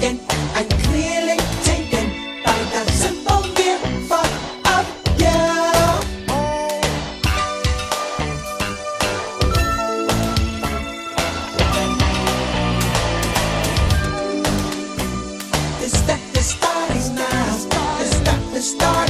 and, and clearly taken by the simple gift of you. It's start now. It's start.